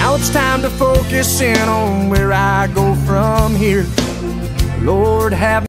Now it's time to focus in on where I go from here. Lord, have